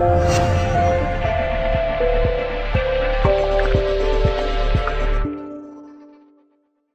Bye.